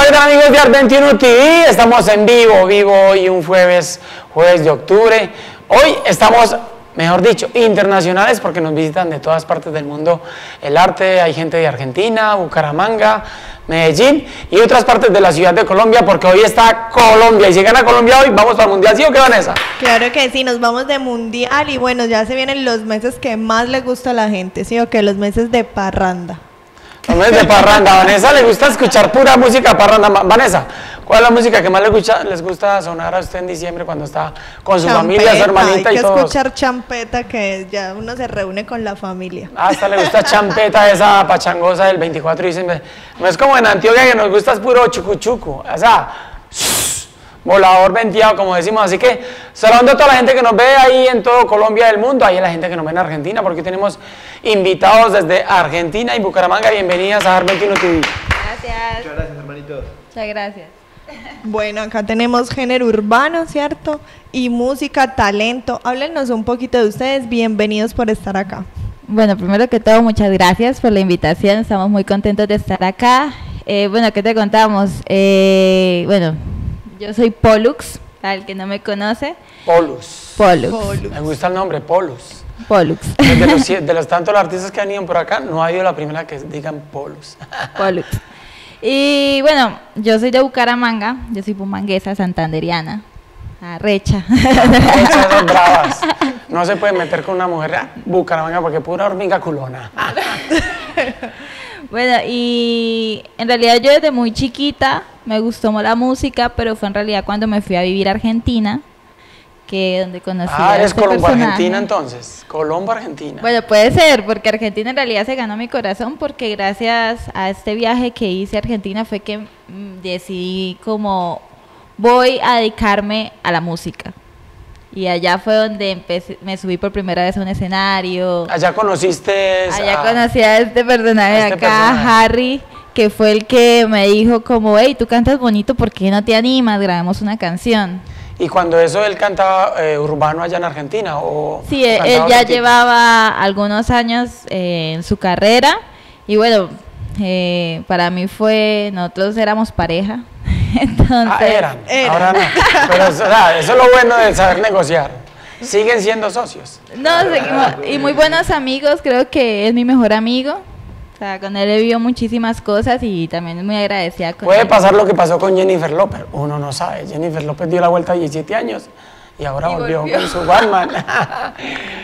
Hola, ¿qué tal amigos de Art 21 TV? Estamos en vivo, vivo hoy un jueves, jueves de octubre. Hoy estamos, mejor dicho, internacionales porque nos visitan de todas partes del mundo el arte. Hay gente de Argentina, Bucaramanga, Medellín y otras partes de la ciudad de Colombia porque hoy está Colombia y si gana Colombia hoy vamos para el Mundial, ¿sí o qué Vanessa? Claro que sí, nos vamos de mundial y bueno, ya se vienen los meses que más le gusta a la gente, ¿sí o qué? Los meses de parranda. Los meses de parranda. Vanessa le gusta escuchar pura música parranda. Vanessa, ¿cuál es la música que más les gusta, les gusta sonar a usted en diciembre cuando está con su familia, su Champeta, hermanita Hay y que todos? escuchar champeta que ya uno se reúne con la familia. Hasta le gusta champeta esa pachangosa del 24 de diciembre. No es como en Antioquia que nos gusta es puro chucuchuco. O sea, volador venteado, como decimos. Así que saludando a toda la gente que nos ve ahí en todo Colombia y el mundo. Ahí la gente que nos ve en Argentina, porque tenemos invitados desde Argentina y Bucaramanga. Bienvenidas a Ar21 TV. Gracias. Muchas gracias, hermanito. Muchas gracias. Bueno, acá tenemos género urbano, ¿cierto? Y música, talento. Háblenos un poquito de ustedes. Bienvenidos por estar acá. Bueno, primero que todo, muchas gracias por la invitación. Estamos muy contentos de estar acá. Eh, bueno, ¿qué te contamos? Eh, bueno, yo soy Pollux, al que no me conoce. Polus. Pollux. Me gusta el nombre, Polus. Pollux. De los, de los tantos artistas que han ido por acá, no ha ido la primera que digan Polus. Pollux. Y bueno, yo soy de Bucaramanga, yo soy bumanguesa, santanderiana, arrecha. Esas son bravas. No se puede meter con una mujer Bucaramanga porque pura hormiga culona. Bueno, y en realidad yo desde muy chiquita me gustó la música, pero fue en realidad cuando me fui a vivir a Argentina, que donde conocí Ah, a eres este Colombo personaje. Argentina entonces. Colombo Argentina. Bueno, puede ser, porque Argentina en realidad se ganó mi corazón, porque gracias a este viaje que hice a Argentina fue que mm, decidí como voy a dedicarme a la música. Y allá fue donde empecé, me subí por primera vez a un escenario. Allá conociste. Allá a- conocí a este personaje de este acá, personaje. Harry, que fue el que me dijo como, hey, tú cantas bonito, ¿por qué no te animas? Grabemos una canción. Y cuando eso él cantaba eh, urbano allá en Argentina o. Sí, él, ya llevaba algunos años eh, en su carrera y bueno, eh, para mí fue, nosotros éramos pareja, entonces... Ah, eran. Eran. Ahora no. Pero eso es lo bueno de saber negociar. Siguen siendo socios. No, seguimos, y muy buenos amigos, creo que es mi mejor amigo. O sea, con él he vivido muchísimas cosas y también muy agradecida con Puede él. pasar lo que pasó con Jennifer López. Uno no sabe. Jennifer López dio la vuelta a 17 años y ahora Y volvió, volvió. con su Batman.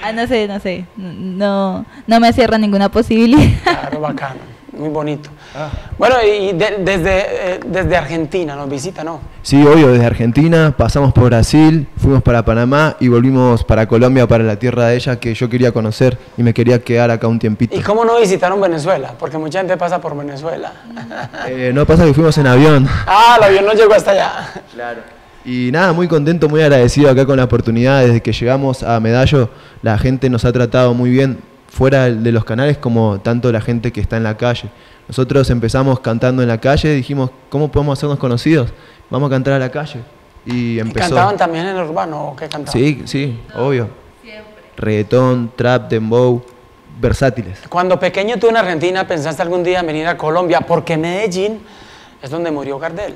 Ah, no sé, no sé. No, no me cierro ninguna posibilidad. Claro, bacano, muy bonito. Bueno, y de- desde, eh, desde Argentina nos visita, ¿no? Sí, obvio, desde Argentina pasamos por Brasil, fuimos para Panamá y volvimos para Colombia, para la tierra de ella que yo quería conocer y me quería quedar acá un tiempito. ¿Y cómo no visitaron Venezuela? Porque mucha gente pasa por Venezuela. Eh, no pasa que fuimos en avión. Ah, el avión no llegó hasta allá. Y nada, muy contento, muy agradecido acá con la oportunidad. Desde que llegamos a Medallo, la gente nos ha tratado muy bien, fuera de los canales como tanto la gente que está en la calle. Nosotros empezamos cantando en la calle, dijimos, ¿cómo podemos hacernos conocidos? Vamos a cantar a la calle. Y ¿Y empezó. cantaban también en el urbano o qué cantaban? Sí, sí, obvio. Reggaetón, trap, dembow, versátiles. Cuando pequeño tú en Argentina pensaste algún día en venir a Colombia porque Medellín es donde murió Gardel.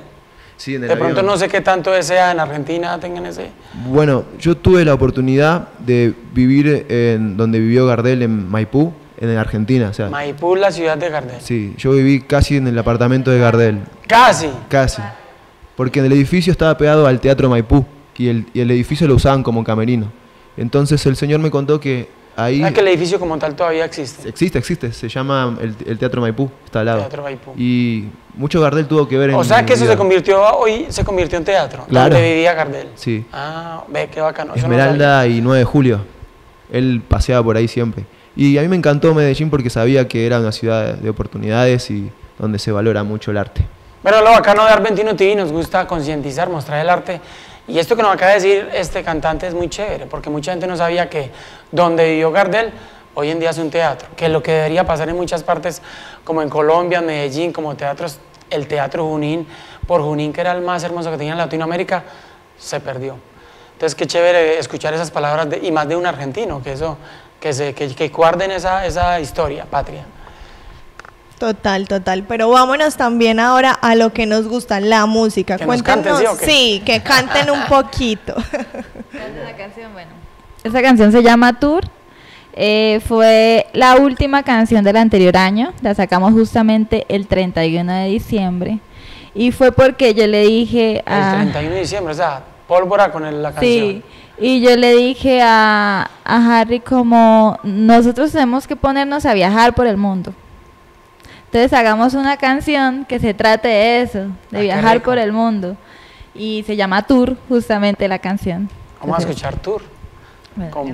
Sí, en el De pronto avión. no sé qué tanto sea en Argentina tengan ese. Bueno, yo tuve la oportunidad de vivir en donde vivió Gardel en Maipú, en Argentina. O sea, Maipú, la ciudad de Gardel. sí, yo viví casi en el apartamento de Gardel, Casi. casi. Porque el edificio estaba pegado al Teatro Maipú y el, y el edificio lo usaban como camerino. Entonces el señor me contó que ahí... Ah, que el edificio como tal todavía existe. Existe, existe, se llama el, el Teatro Maipú, está al lado. Teatro Maipú. Y mucho Gardel tuvo que ver en O sea que eso vida. se convirtió, hoy se convirtió en teatro, Claro. donde vivía Gardel. Sí. Ah, ve, qué bacano. eso no Esmeralda y 9 de julio. Él paseaba por ahí siempre. Y a mí me encantó Medellín porque sabía que era una ciudad de oportunidades y donde se valora mucho el arte. Bueno, lo bacano de Argentino TV nos gusta concientizar, mostrar el arte. Y esto que nos acaba de decir este cantante es muy chévere, porque mucha gente no sabía que donde vivió Gardel, hoy en día es un teatro. Que lo que debería pasar en muchas partes, como en Colombia, en Medellín, como teatros, el Teatro Junín, por Junín, que era el más hermoso que tenía en Latinoamérica, se perdió. Entonces, qué chévere escuchar esas palabras, de- y más de un argentino, que eso, que, se, que, que guarden esa, esa historia, patria. Total, total. Pero vámonos también ahora a lo que nos gusta, la música. Que nos canten, ¿sí que canten un poquito. Esta canción, bueno. Esta canción se llama Tour. Eh, fue la última canción del anterior año. La sacamos justamente el 31 de diciembre. Y fue porque yo le dije El a... 31 de diciembre, o sea, pólvora con el- la canción. Sí, y yo le dije a, a Harry como nosotros tenemos que ponernos a viajar por el mundo. Entonces hagamos una canción que se trate de eso, Ah, de qué viajar por el mundo. Y se llama Tour, justamente la canción. Vamos a Entonces, escuchar Tour bueno, con yo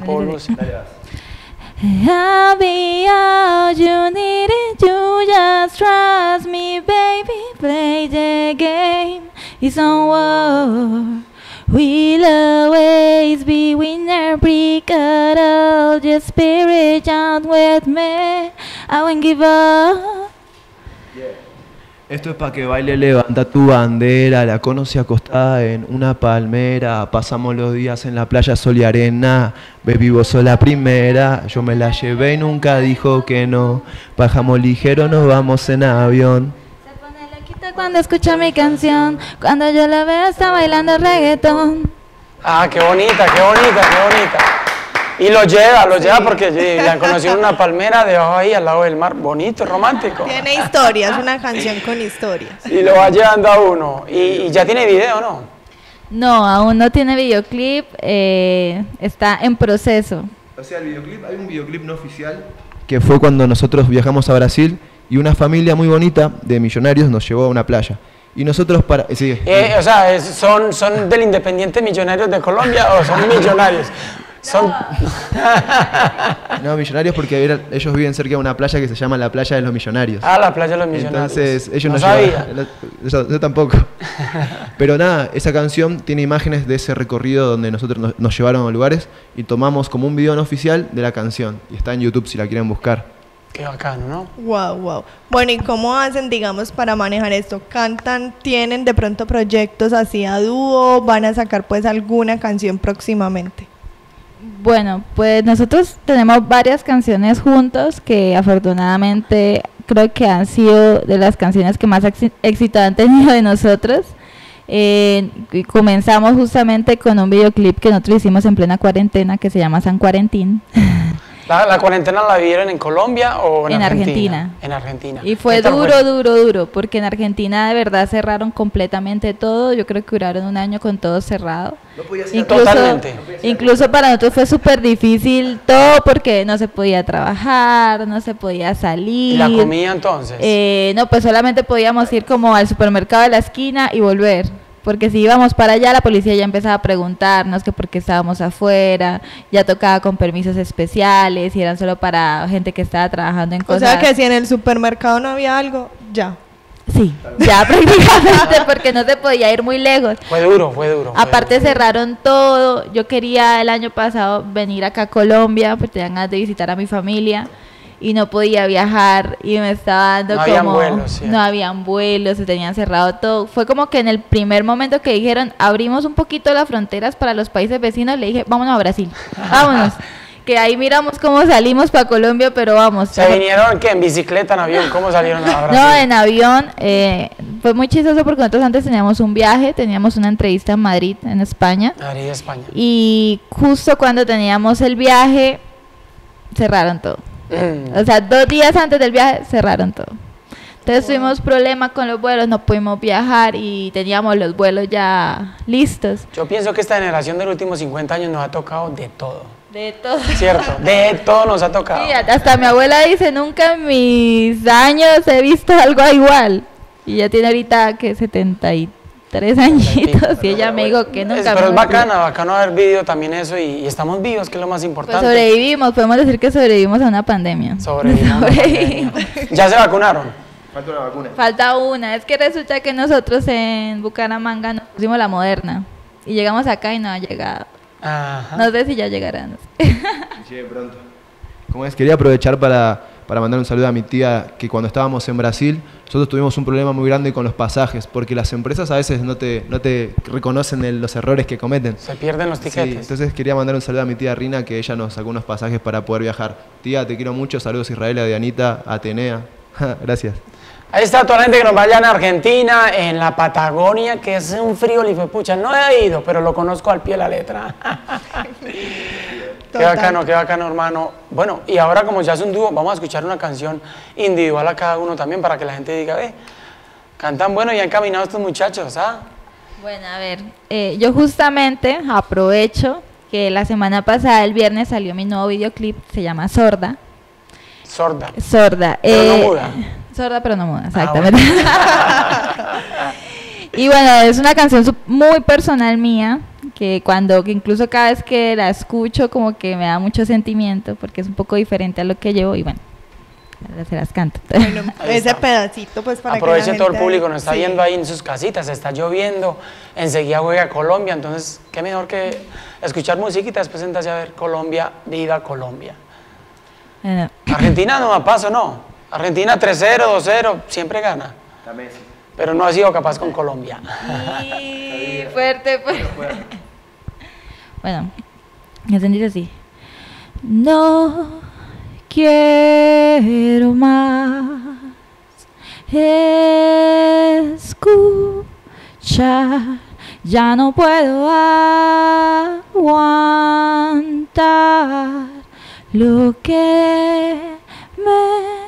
be all you need it, you just trust me, baby. Play the game, it's on war. We'll always be winner, break out all your spirit out with me. I won't give up. Esto es para que baile, levanta tu bandera. La conocí acostada en una palmera. Pasamos los días en la playa, sol y arena. Baby, vos sos la primera. Yo me la llevé y nunca dijo que no. Bajamos ligero, nos vamos en avión. Se pone loquita cuando escucha mi canción. Cuando yo la veo, está bailando reggaetón. Ah, qué bonita, qué bonita, qué bonita. Y lo lleva, lo lleva porque sí, la conocí en una palmera debajo ahí, al lado del mar. Bonito, romántico. Tiene historias, una canción con historias. Y lo va llevando a uno. Y, y ya tiene video, ¿no? No, aún no tiene videoclip, eh, está en proceso. O sea, el videoclip, hay un videoclip no oficial. Que fue cuando nosotros viajamos a Brasil y una familia muy bonita de millonarios nos llevó a una playa. Y nosotros para... sí, Eh, o sea, son, ¿son del Independiente Millonarios de Colombia o son millonarios? Son... no, millonarios porque era- ellos viven cerca de una playa que se llama la playa de los millonarios. Ah, la playa de los millonarios. Entonces, ellos no nos sabía. llevaban- yo, yo tampoco. Pero nada, esa canción tiene imágenes de ese recorrido donde nosotros nos, nos llevaron a lugares y tomamos como un video no oficial de la canción. Y está en YouTube si la quieren buscar. Qué bacano, ¿no? Wow, wow. Bueno, ¿y cómo hacen, digamos, para manejar esto? ¿Cantan? ¿Tienen de pronto proyectos así a dúo? ¿Van a sacar pues alguna canción próximamente? Bueno, pues nosotros tenemos varias canciones juntos que afortunadamente creo que han sido de las canciones que más éxito han tenido de nosotros. Eh, comenzamos justamente con un videoclip que nosotros hicimos en plena cuarentena que se llama San Cuarentín. ¿La, la cuarentena la vivieron en Colombia o en, En Argentina? Argentina. En Argentina. Y fue ¿Qué tal duro, duro, duro, porque en Argentina de verdad cerraron completamente todo. Yo creo que duraron un año con todo cerrado. Incluso, Totalmente. incluso para nosotros fue súper difícil todo porque no se podía trabajar, no se podía salir. ¿Y la comida entonces? Eh, no, pues solamente podíamos ir como al supermercado de la esquina y volver. Porque si íbamos para allá, la policía ya empezaba a preguntarnos que por qué estábamos afuera, ya tocaba con permisos especiales y eran solo para gente que estaba trabajando en O cosas. sea que si en el supermercado no había algo, ya. Sí, ya prácticamente porque no se podía ir muy lejos. Fue duro, fue duro. fue Aparte duro. cerraron todo. Yo quería el año pasado venir acá a Colombia porque tenía ganas de visitar a mi familia y no podía viajar y me estaba dando No habían como vuelos, ¿cierto? no habían vuelos, se tenían cerrado todo. Fue como que en el primer momento que dijeron abrimos un poquito las fronteras para los países vecinos, le dije vámonos a Brasil, vámonos. que ahí miramos cómo salimos para Colombia, pero vamos. ¿Se vinieron qué? ¿En bicicleta, en avión? ¿Cómo salieron a Brasil? No, en avión. eh, fue muy chistoso porque nosotros antes teníamos un viaje, teníamos una entrevista en Madrid, en España. Madrid, España. Y justo cuando teníamos el viaje, cerraron todo. Mm. O sea, dos días antes del viaje, cerraron todo. Entonces tuvimos problemas con los vuelos, no pudimos viajar y teníamos los vuelos ya listos. Yo pienso que esta generación de los últimos 50 años nos ha tocado de todo. De todo. ¿Cierto? De todo nos ha tocado. Sí, hasta mi abuela dice, nunca en mis años he visto algo igual. Y ya tiene ahorita que 73 añitos y ella me dijo que nunca. Es- pero es bacana, bacano haber vivido también eso y, y estamos vivos, que es lo más Pues importante. sobrevivimos, podemos decir que sobrevivimos a una pandemia. Sobrevivimos pandemia. ¿Ya se vacunaron? Falta una vacuna. Falta una, es que resulta que nosotros en Bucaramanga nos pusimos la moderna y llegamos acá y no ha llegado. Ajá. No sé si ya llegará. no sé. Llegue pronto. Como es, quería aprovechar para, para mandar un saludo a mi tía que cuando estábamos en Brasil, nosotros tuvimos un problema muy grande con los pasajes, porque las empresas a veces no te, no te reconocen el- los errores que cometen. Se pierden los Sí, tiquetes. entonces quería mandar un saludo a mi tía Rina, que ella nos sacó unos pasajes para poder viajar. Tía, te quiero mucho, saludos a Israel, a Dianita, a Atenea. Gracias. Ahí está toda la gente que nos vaya en Argentina, en la Patagonia, que es un frío pucha. No he ido, pero lo conozco al pie de la letra. qué bacano, qué bacano, hermano. Bueno, y ahora como ya es un dúo, vamos a escuchar una canción individual a cada uno también para que la gente diga, ve, cantan bueno y han caminado estos muchachos, ¿ah? Bueno, a ver, eh, yo justamente aprovecho que la semana pasada, el viernes, salió mi nuevo videoclip, se llama Sorda. Sorda. Sorda. Pero no eh, muda. Sorda, pero no muda, Ah, exactamente. y bueno, es una canción muy personal mía, que cuando, que incluso cada vez que la escucho, como que me da mucho sentimiento, porque es un poco diferente a lo que llevo, y bueno, se las canto. Bueno, ese pedacito, pues para Aproveche que la todo el público, nos está sí. viendo ahí en sus casitas, está lloviendo, enseguida juega Colombia, entonces qué mejor que escuchar musiquita, después sentarse a ver Colombia, viva Colombia. Bueno, Argentina no da paso, no. Argentina 3-0, 2-0, siempre gana. Pero no ha sido capaz con Colombia. Y fuerte, pues. Bueno, me sentís así. No quiero más escuchar, ya no puedo aguantar lo que me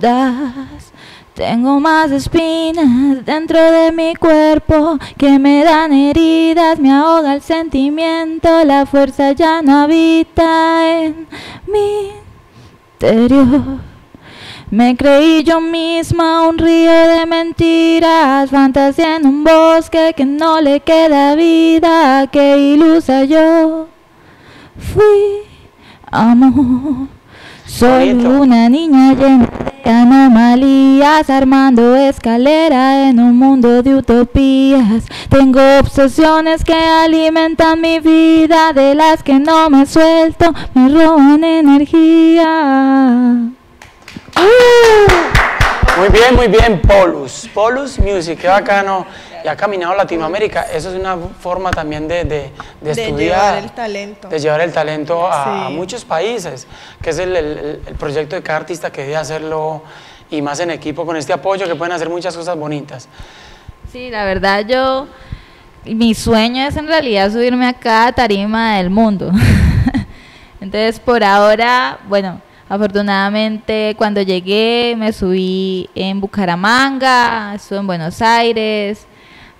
das. Tengo más espinas dentro de mi cuerpo que me dan heridas, me ahoga el sentimiento, la fuerza ya no habita en mi interior. Me creí yo misma un río de mentiras, fantasía en un bosque que no le queda vida, que ilusa yo fui amor. Soy una niña llena de anomalías, armando escalera en un mundo de utopías. Tengo obsesiones que alimentan mi vida, de las que no me suelto, me roban energía. Muy bien, muy bien, Polus. Polus Music, qué bacano. Y ha caminado Latinoamérica. Eso es una forma también de, de, de De estudiar. llevar el talento. De llevar el talento a, a Sí. muchos países, que es el, el- el proyecto de cada artista que debe hacerlo y más en equipo con este apoyo que pueden hacer muchas cosas bonitas. Sí, la verdad yo, mi sueño es en realidad subirme a cada tarima del mundo. Entonces por ahora, bueno, afortunadamente cuando llegué me subí en Bucaramanga, estuve en Buenos Aires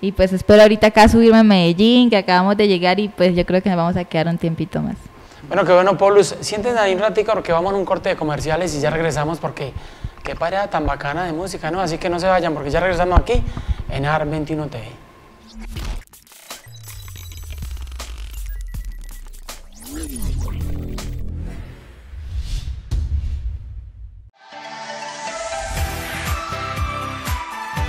y pues espero ahorita acá subirme en Medellín, que acabamos de llegar y pues yo creo que nos vamos a quedar un tiempito más. Bueno, qué bueno, Polus. Siéntense ahí un ratico porque vamos a un corte de comerciales y ya regresamos porque qué parada tan bacana de música, ¿no? Así que no se vayan porque ya regresamos aquí en AR 21 TV.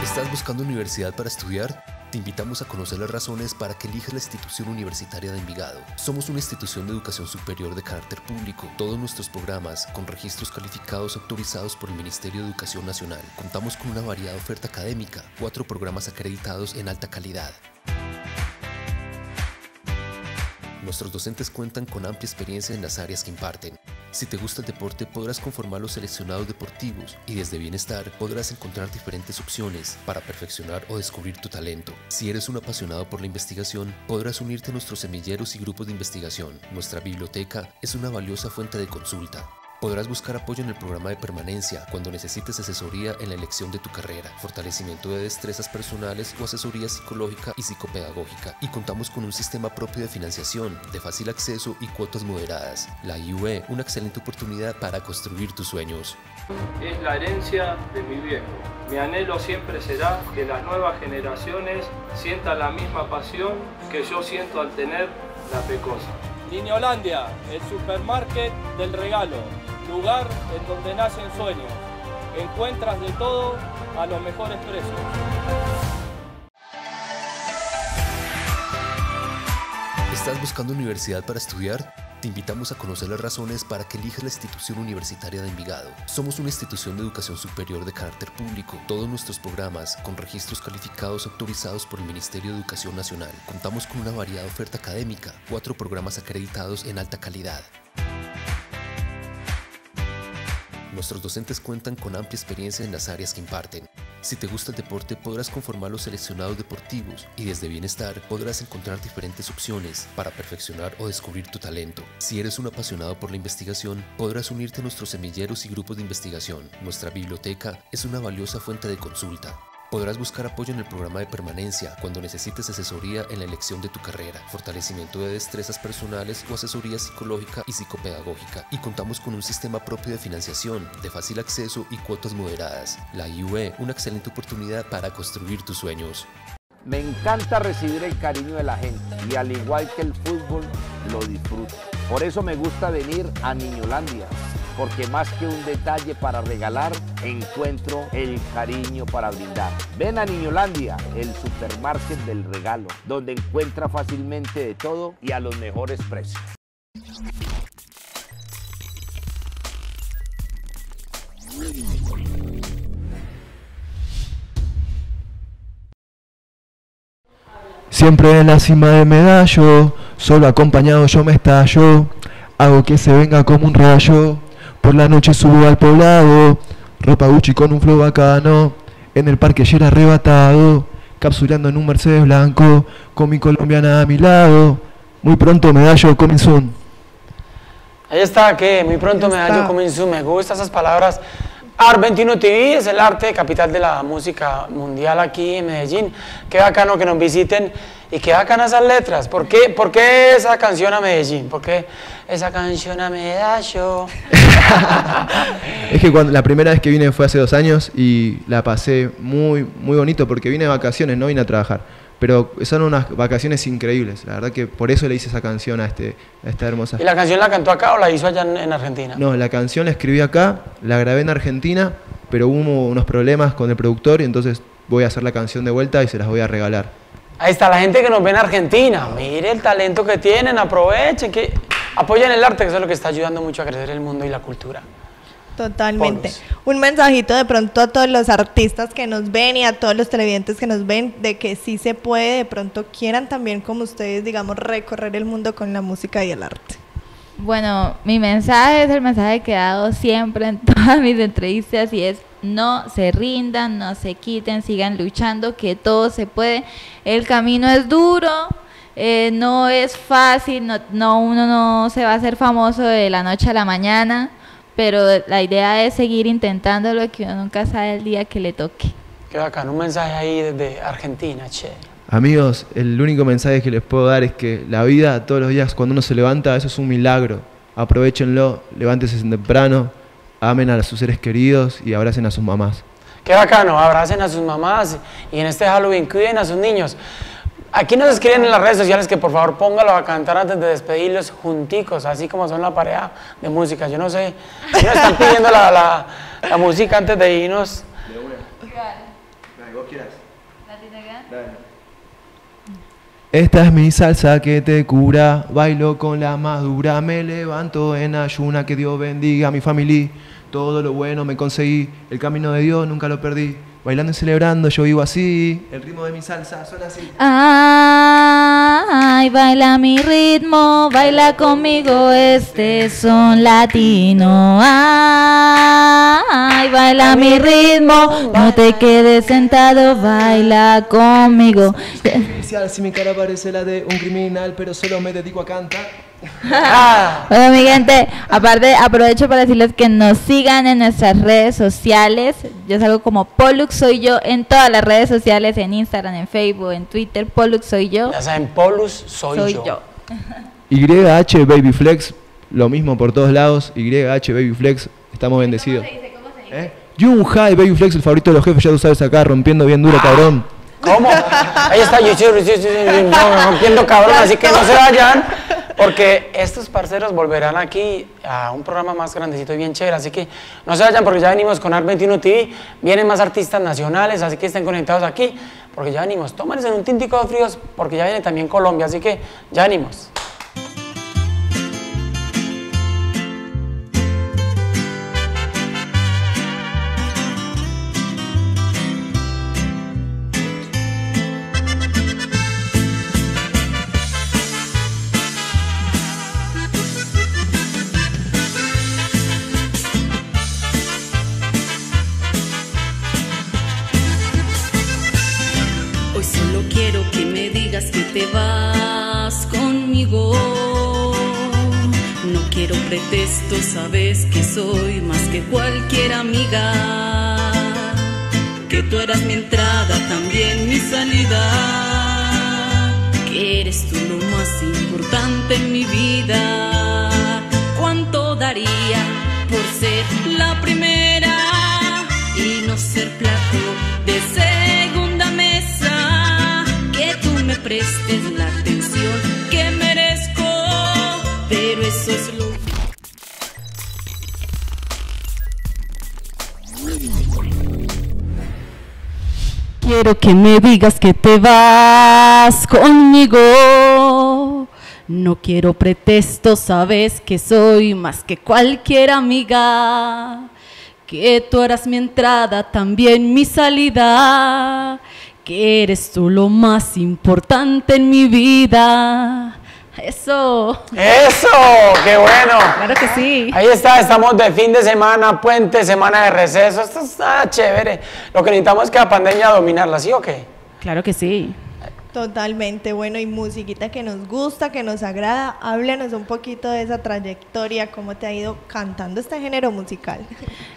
¿Estás buscando universidad para estudiar? Te invitamos a conocer las razones para que elijas la institución universitaria de Envigado. Somos una institución de educación superior de carácter público. Todos nuestros programas, con registros calificados autorizados por el Ministerio de Educación Nacional. Contamos con una variada oferta académica, cuatro programas acreditados en alta calidad. Nuestros docentes cuentan con amplia experiencia en las áreas que imparten. Si te gusta el deporte, podrás conformar los seleccionados deportivos y desde Bienestar podrás encontrar diferentes opciones para perfeccionar o descubrir tu talento. Si eres un apasionado por la investigación, podrás unirte a nuestros semilleros y grupos de investigación. Nuestra biblioteca es una valiosa fuente de consulta. Podrás buscar apoyo en el programa de permanencia cuando necesites asesoría en la elección de tu carrera, fortalecimiento de destrezas personales o asesoría psicológica y psicopedagógica. Y contamos con un sistema propio de financiación, de fácil acceso y cuotas moderadas. La IUE, una excelente oportunidad para construir tus sueños. es la herencia de mi viejo. Mi anhelo siempre será que las nuevas generaciones sientan la misma pasión que yo siento al tener la pecosa. Línea Holandia, el supermarket del regalo, lugar en donde nacen sueños. Encuentras de todo a los mejores precios. ¿Estás buscando universidad para estudiar? Te invitamos a conocer las razones para que elijas la institución universitaria de Envigado. Somos una institución de educación superior de carácter público. Todos nuestros programas, con registros calificados autorizados por el Ministerio de Educación Nacional. Contamos con una variada oferta académica, cuatro programas acreditados en alta calidad. Nuestros docentes cuentan con amplia experiencia en las áreas que imparten. Si te gusta el deporte, podrás conformar los seleccionados deportivos y desde Bienestar podrás encontrar diferentes opciones para perfeccionar o descubrir tu talento. Si eres un apasionado por la investigación, podrás unirte a nuestros semilleros y grupos de investigación. Nuestra biblioteca es una valiosa fuente de consulta. Podrás buscar apoyo en el programa de permanencia cuando necesites asesoría en la elección de tu carrera, fortalecimiento de destrezas personales o asesoría psicológica y psicopedagógica. Y contamos con un sistema propio de financiación, de fácil acceso y cuotas moderadas. La IUE, una excelente oportunidad para construir tus sueños. Me encanta recibir el cariño de la gente y al igual que el fútbol, lo disfruto. Por eso me gusta venir a Niñolandia porque más que un detalle para regalar, encuentro el cariño para brindar. Ven a Niñolandia, el supermarket del regalo, donde encuentra fácilmente de todo y a los mejores precios. Siempre en la cima de medallo, solo acompañado yo me estallo, hago que se venga como un rayo. Por la noche subo al poblado, ropa Gucci con un flow bacano. En el parque ayer arrebatado, capsulando en un Mercedes blanco, con mi colombiana a mi lado. Muy pronto medallo comenzó. Ahí está, que muy pronto me da yo comienzo, me gustan esas palabras. Art21 TV es el arte capital de la música mundial aquí en Medellín. Qué bacano que nos visiten y qué bacano esas letras. ¿Por qué, ¿Por qué esa canción a Medellín? ¿Por qué esa canción a Medallo? Es que cuando, la primera vez que vine fue hace dos años y la pasé muy, muy bonito porque vine de vacaciones, no vine a trabajar. Pero son unas vacaciones increíbles. La verdad que por eso le hice esa canción a, este, a esta hermosa. ¿Y la canción la cantó acá o la hizo allá en, en Argentina? No, la canción la escribí acá, la grabé en Argentina, pero hubo unos problemas con el productor y entonces voy a hacer la canción de vuelta y se las voy a regalar. Ahí está la gente que nos ve en Argentina. Mire el talento que tienen, aprovechen, que apoyen el arte, que eso es lo que está ayudando mucho a crecer el mundo y la cultura. Totalmente. Un mensajito de pronto a todos los artistas que nos ven y a todos los televidentes que nos ven de que sí se puede, de pronto quieran también como ustedes, digamos, recorrer el mundo con la música y el arte. Bueno, mi mensaje es el mensaje que he dado siempre en todas mis entrevistas y es no se rindan, no se quiten, sigan luchando, que todo se puede. El camino es duro, eh, no es fácil, no, no, uno no se va a hacer famoso de la noche a la mañana, pero la idea es seguir intentándolo, que uno nunca sabe el día que le toque. Qué bacán, un mensaje ahí desde Argentina, che. Amigos, el único mensaje que les puedo dar es que la vida todos los días cuando uno se levanta, eso es un milagro. Aprovechenlo, levántense temprano, amen a sus seres queridos y abracen a sus mamás. Qué bacano, abracen a sus mamás y en este Halloween cuiden a sus niños. Aquí nos escriben en las redes sociales que por favor póngalo a cantar antes de despedirlos junticos, así como son la pareja de música. Yo no sé, si nos están pidiendo la, la- la música antes de irnos. Esta es mi salsa que te cura, bailo con la madura, me levanto en ayuna, que Dios bendiga a mi familia, todo lo bueno me conseguí, el camino de Dios nunca lo perdí, bailando y celebrando yo vivo así, el ritmo de mi salsa suena así. Ay, baila mi ritmo, baila conmigo este son latino. Ay, baila mi ritmo, no te quedes sentado, baila conmigo. Especial si mi cara parece la de un criminal, pero solo me dedico a cantar. Ah, Bueno, mi gente, aparte aprovecho para decirles que nos sigan en nuestras redes sociales. Yo salgo como Pollux soy yo en todas las redes sociales, en Instagram, en Facebook, en Twitter. Pollux soy yo. ya saben, Polus soy, Soy yo. yo. YH Babyflex, lo mismo por todos lados, YH Babyflex, estamos bendecidos. ¿Eh? Jun High Babyflex, el favorito de los jefes, ya tú sabes acá, rompiendo bien duro, cabrón. ¿Cómo? Ahí está YouTube no, rompiendo cabrón, así que no se vayan, porque estos parceros volverán aquí a un programa más grandecito y bien chévere, así que no se vayan porque ya venimos con Art21 TV, vienen más artistas nacionales, así que estén conectados aquí, porque ya venimos, tómense un tintico de fríos, porque ya viene también Colombia, así que ya venimos. Cualquier Quiero que me digas que te vas conmigo. No quiero pretextos, sabes que soy más que cualquier amiga. Que tú eras mi entrada, también mi salida. Que eres tú lo más importante en mi vida. Eso. Eso, qué bueno. Claro que sí. Ahí está, estamos de fin de semana, puente, semana de receso. Esto está chévere. Lo que necesitamos es que la pandemia dominarla, ¿sí o qué? Claro que sí. Totalmente, bueno, y musiquita que nos gusta, que nos agrada. Háblanos un poquito de esa trayectoria, cómo te ha ido cantando este género musical.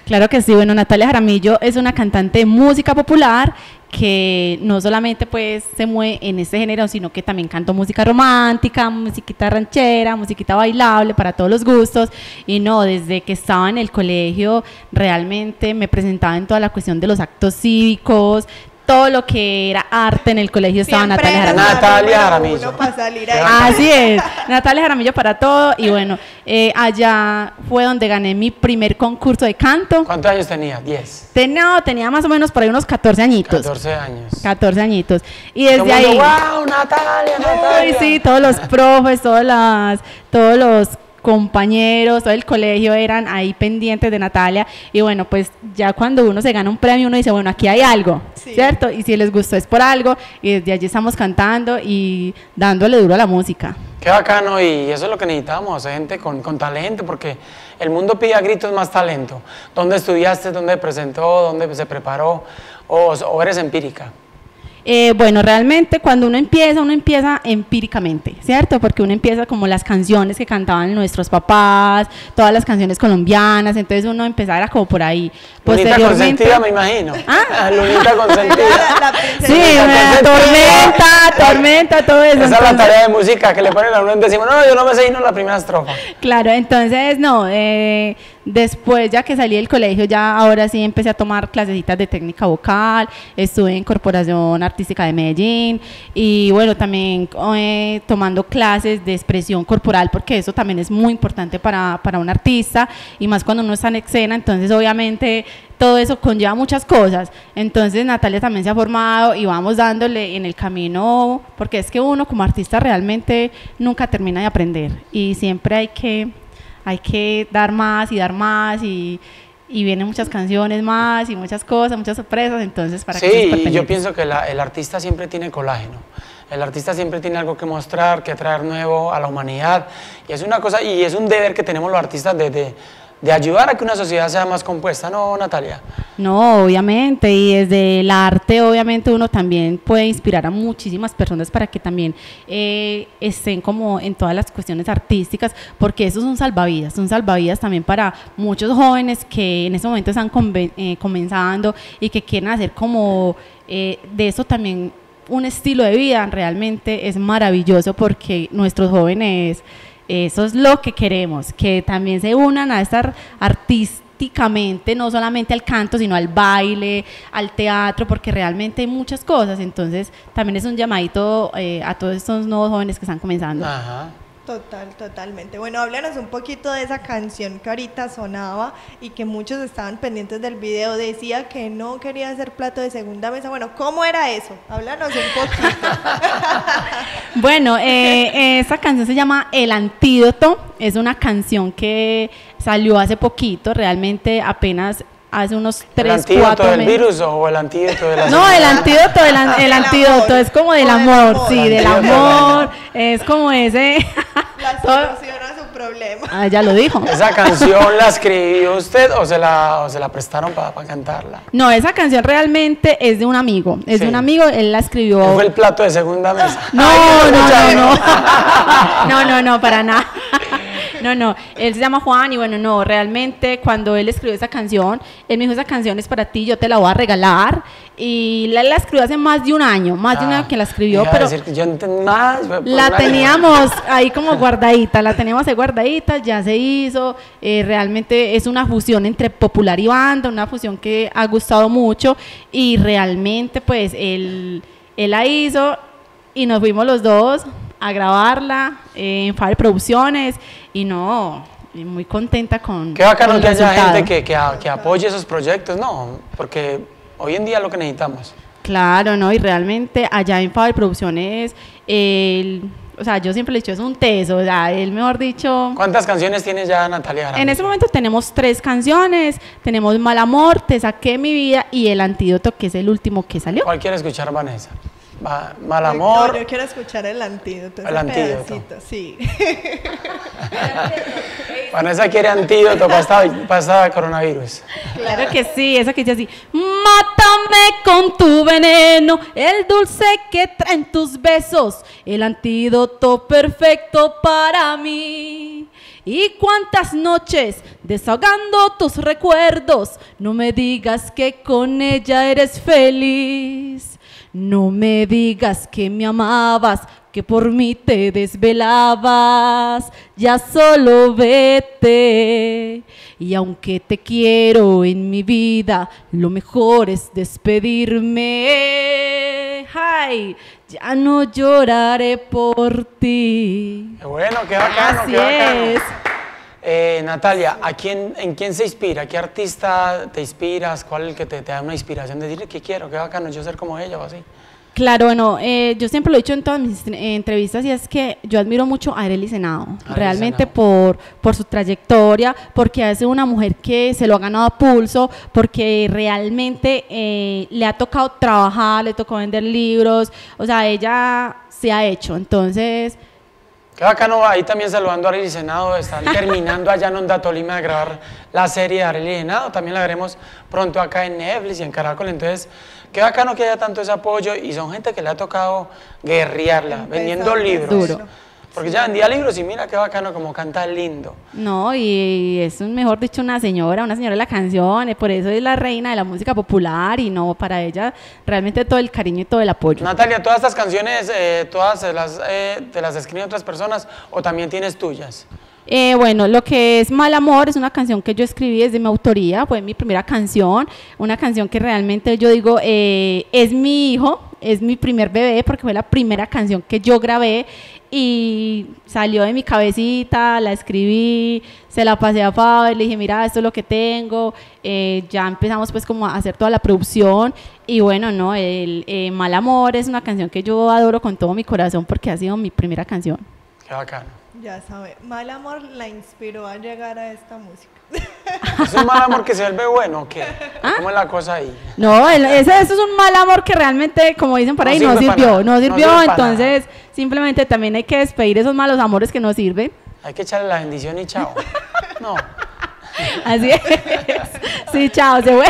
Claro que sí, bueno, Natalia Jaramillo es una cantante de música popular que no solamente pues se mueve en este género, sino que también canto música romántica, musiquita ranchera, musiquita bailable para todos los gustos. Y no, desde que estaba en el colegio realmente me presentaba en toda la cuestión de los actos cívicos, todo lo que era arte en el colegio estaba Siempre Natalia Jaramillo. Natalia Jaramillo. para salir ahí. Así es, Natalia Jaramillo para todo y bueno, eh, allá fue donde gané mi primer concurso de canto. ¿Cuántos años tenía? 10. Tenía, tenía más o menos por ahí unos 14 añitos. 14 años. 14 añitos. Y desde ahí... wow, Natalia, Natalia. Uy, sí, todos los profes, todas las, todos los compañeros, todo el colegio eran ahí pendientes de Natalia y bueno, pues ya cuando uno se gana un premio uno dice, bueno, aquí hay algo, Sí. ¿cierto? Y si les gustó es por algo y desde allí estamos cantando y dándole duro a la música. Qué bacano y eso es lo que necesitamos, gente con, con talento, porque el mundo pide a gritos más talento. ¿Dónde estudiaste? ¿Dónde presentó? ¿Dónde se preparó? ¿O, o eres empírica? Eh, bueno, realmente cuando uno empieza, uno empieza empíricamente, ¿cierto? Porque uno empieza como las canciones que cantaban nuestros papás, todas las canciones colombianas, entonces uno empezara como por ahí. Lunita consentida, me imagino. Ah. Lunita consentida. La, la. Sí, una tormenta, tormenta, todo eso. Esa es la tarea de música que le ponen a uno en décimo. No, yo no me sé sino la primera estrofa. Claro, entonces no, eh, después ya que salí del colegio, ya ahora sí empecé a tomar clasecitas de técnica vocal, estuve en Corporación Artística de Medellín y bueno, también eh, tomando clases de expresión corporal porque eso también es muy importante para, para un artista y más cuando uno está en escena, entonces obviamente todo eso conlleva muchas cosas. Entonces Natalia también se ha formado y vamos dándole en el camino, porque es que uno como artista realmente nunca termina de aprender y siempre hay que, hay que dar más y dar más y, y vienen muchas canciones más y muchas cosas, muchas sorpresas, entonces para que Sí, estén y yo pienso que la- el artista siempre tiene colágeno. El artista siempre tiene algo que mostrar, que traer nuevo a la humanidad. Y es una cosa, y es un deber que tenemos los artistas de, de- de ayudar a que una sociedad sea más compuesta, ¿no, Natalia? No, obviamente, y desde el arte, obviamente, uno también puede inspirar a muchísimas personas para que también eh, estén como en todas las cuestiones artísticas, porque eso es un salvavidas, un salvavidas también para muchos jóvenes que en ese momento están eh, comenzando y que quieren hacer como eh, de eso también un estilo de vida, realmente es maravilloso porque nuestros jóvenes... Eso es lo que queremos, que también se unan a estar artísticamente, no solamente al canto, sino al baile, al teatro, porque realmente hay muchas cosas. Entonces, también es un llamadito eh, a todos estos nuevos jóvenes que están comenzando. Ajá. Total, totalmente. Bueno, háblanos un poquito de esa canción que ahorita sonaba y que muchos estaban pendientes del video. Decía que no quería hacer plato de segunda mesa. Bueno, ¿cómo era eso? Háblanos un poquito. Bueno, eh, esa canción se llama El Antídoto. Es una canción que salió hace poquito, realmente apenas hace unos ¿El 3, antídoto 4 del meses. virus o el antídoto de la No, el antídoto, el, an- el Del antídoto amor. es como del del amor, amor. sí, El del antídoto del amor. Es como ese. La solución a su problema. Ah, ya lo dijo. ¿Esa canción la escribió usted o se la, o se la prestaron para cantarla? No, esa canción realmente es de un amigo. Es de un amigo, él la escribió. ¿Qué fue el plato de segunda mesa? No, Ay, no, mucha- no, no. No, no, no, para nada. No, no, él se llama Juan y bueno, no, realmente cuando él escribió esa canción, él me dijo, esa canción es para ti, yo te la voy a regalar. Y la, la escribió hace más de un año, más de un Ah, año que la escribió, pero decir que yo más. la teníamos ahí como guardadita, la teníamos ahí guardadita, ya se hizo, eh, realmente es una fusión entre popular y banda, una fusión que ha gustado mucho y realmente pues él, él la hizo y nos fuimos los dos a grabarla eh, en Fire Producciones y no, muy contenta con Qué bacano con que haya gente que, que, a- que apoye esos proyectos, ¿no? Porque hoy en día es lo que necesitamos. Claro, ¿no? Y realmente allá en Faber Producciones, el, o sea, yo siempre le he dicho, es un teso, o sea, él mejor dicho... ¿Cuántas canciones tienes ya, Natalia? En ese momento tenemos tres canciones, tenemos Mal Amor, Te Saqué mi vida y El Antídoto, que es el último que salió. ¿Cuál quiere escuchar, Vanessa? Va- mal No, amor. yo quiero escuchar el antídoto. El antídoto. pedacito, sí. Vanessa quiere antídoto para esta, para esta coronavirus. Claro que sí, esa que dice así, mátame con tu veneno, el dulce que traen tus besos, el antídoto perfecto para mí. Y cuántas noches desahogando tus recuerdos, no me digas que con ella eres feliz. No me digas que me amabas, que por mí te desvelabas, ya solo vete. Y aunque te quiero en mi vida, lo mejor es despedirme. Ay, ya no lloraré por ti. Qué bueno, qué bacano, Así qué bacano. es. Eh, Natalia, ¿a quién, ¿en quién se inspira? ¿Qué artista te inspiras? ¿Cuál es el que te, te da una inspiración de decirle que quiero, qué bacano yo ser como ella o así? Claro, bueno, eh, yo siempre lo he dicho en todas mis entrevistas y es que yo admiro mucho a Arely Senado, Arely realmente Senado. por, por su trayectoria, porque es una mujer que se lo ha ganado a pulso, porque realmente eh, le ha tocado trabajar, le tocó vender libros, o sea, ella se ha hecho, entonces... Qué bacano, ahí también saludando a Arely Senado, están terminando allá en Onda Tolima de grabar la serie de Arely Senado, también la veremos pronto acá en Netflix y en Caracol, entonces qué bacano que haya tanto ese apoyo y son gente que le ha tocado guerrearla, vendiendo libros. Duro. Porque ya vendía libros y mira qué bacano como canta lindo. No, y es un, mejor dicho una señora, una señora de la canción, eh, por eso es la reina de la música popular y no, para ella realmente todo el cariño y todo el apoyo. Natalia, ¿todas estas canciones, eh, todas las, eh, te las escriben otras personas o también tienes tuyas? Eh, bueno, lo que es Mal Amor es una canción que yo escribí desde mi autoría, fue mi primera canción, una canción que realmente yo digo eh, es mi hijo, es mi primer bebé porque fue la primera canción que yo grabé y salió de mi cabecita, la escribí, se la pasé a Pablo, le dije, mira, esto es lo que tengo, eh, ya empezamos pues como a hacer toda la producción y bueno, no, el eh, Mal Amor es una canción que yo adoro con todo mi corazón porque ha sido mi primera canción. Qué bacano. Ya sabe, Mal Amor la inspiró a llegar a esta música. ¿Es un mal amor que se vuelve bueno o qué? ¿Ah? ¿Cómo es la cosa ahí? No, el- ese, eso es un mal amor que realmente, como dicen por No ahí, no sirve para sirvió, no no sirvió, entonces simplemente también hay que despedir esos malos amores que no sirven. Hay que echarle la bendición y chao. No. Así es. Sí, chao, se fue.